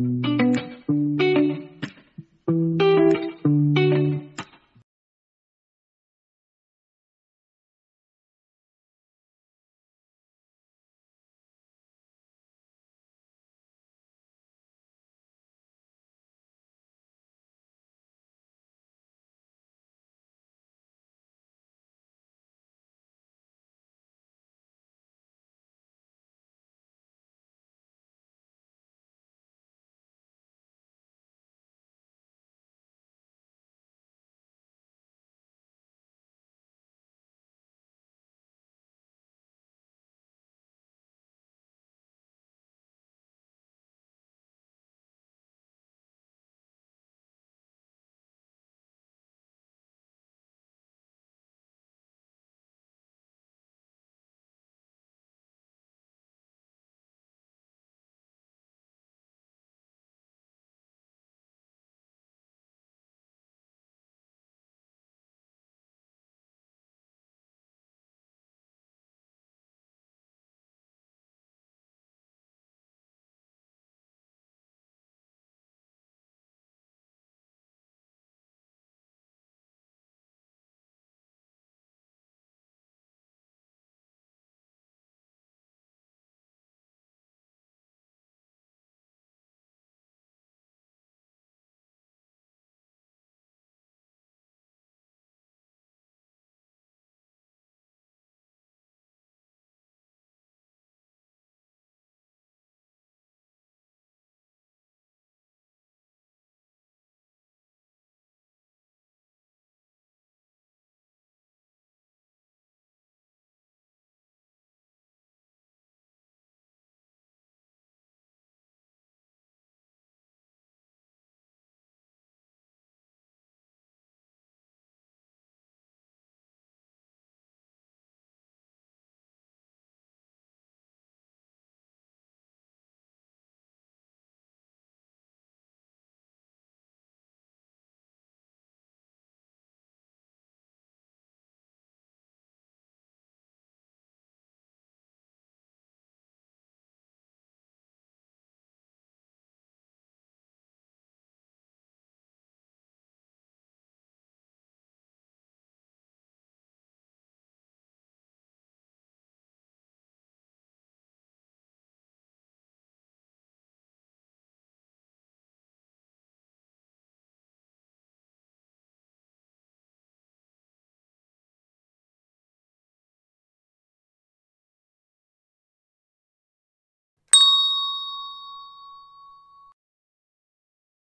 you